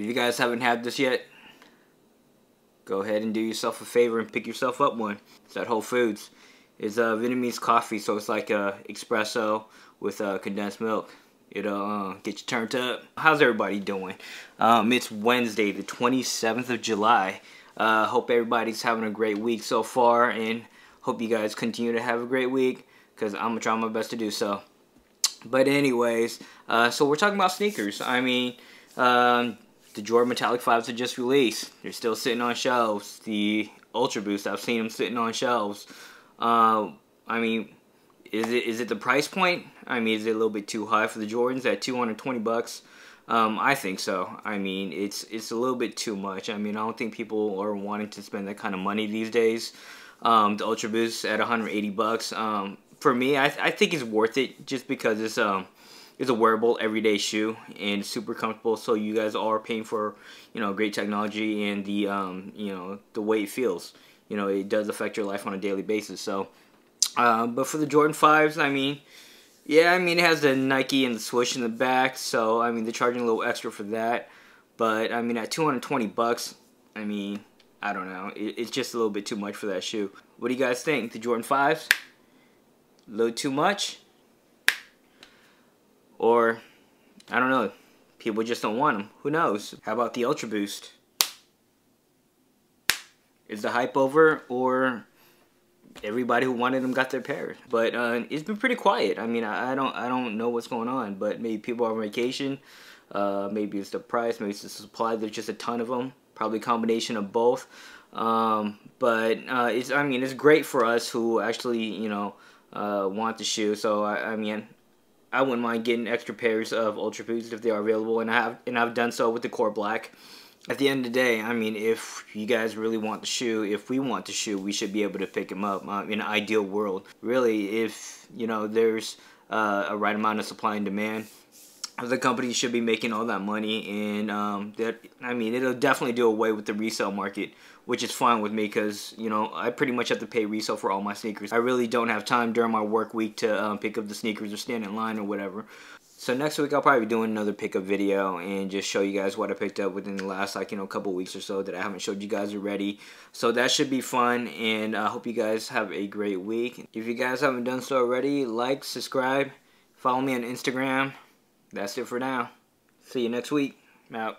if you guys haven't had this yet, go ahead and do yourself a favor and pick yourself up one. It's at Whole Foods. It's a uh, Vietnamese coffee, so it's like a espresso with uh, condensed milk. It'll uh, get you turned up. How's everybody doing? Um, it's Wednesday, the 27th of July. Uh, hope everybody's having a great week so far, and hope you guys continue to have a great week, because I'm going to try my best to do so. But anyways, uh, so we're talking about sneakers. I mean, um, the Jordan Metallic 5s are just released. They're still sitting on shelves. The Ultra Boost, I've seen them sitting on shelves. Uh, I mean, is it is it the price point? I mean, is it a little bit too high for the Jordans at 220 bucks? Um, I think so. I mean, it's it's a little bit too much. I mean, I don't think people are wanting to spend that kind of money these days. Um, the Ultra Boost at 180 bucks. Um, for me, I, I think it's worth it just because it's um it's a wearable everyday shoe and super comfortable. So you guys are paying for you know great technology and the um you know the way it feels. You know, it does affect your life on a daily basis. So, uh, but for the Jordan fives, I mean. Yeah, I mean it has the Nike and the swoosh in the back, so I mean they're charging a little extra for that. But I mean at 220 bucks, I mean I don't know, it, it's just a little bit too much for that shoe. What do you guys think? The Jordan 5s? A little too much? Or, I don't know, people just don't want them. Who knows? How about the Ultra Boost? Is the hype over or everybody who wanted them got their pair? But uh, it's been pretty quiet. I mean, I, I, don't I don't know what's going on, but maybe people are on vacation. Uh, maybe it's the price, maybe it's the supply. There's just a ton of them. Probably a combination of both. Um, but uh, it's I mean it's great for us who actually you know uh, want the shoe. So I, I mean, I wouldn't mind getting extra pairs of Ultra Boosts if they are available, and I have and I've done so with the Core Black. At the end of the day, I mean, if you guys really want the shoe, if we want the shoe, we should be able to pick them up. Uh, in an ideal world, really, if you know there's uh, a right amount of supply and demand, the company should be making all that money and um, that I mean it'll definitely do away with the resale market which is fine with me because you know I pretty much have to pay resale for all my sneakers. I really don't have time during my work week to um, pick up the sneakers or stand in line or whatever. So next week I'll probably be doing another pickup video and just show you guys what I picked up within the last like you know couple weeks or so that I haven't showed you guys already. So that should be fun and I hope you guys have a great week. If you guys haven't done so already like subscribe follow me on Instagram that's it for now. See you next week. I'm out.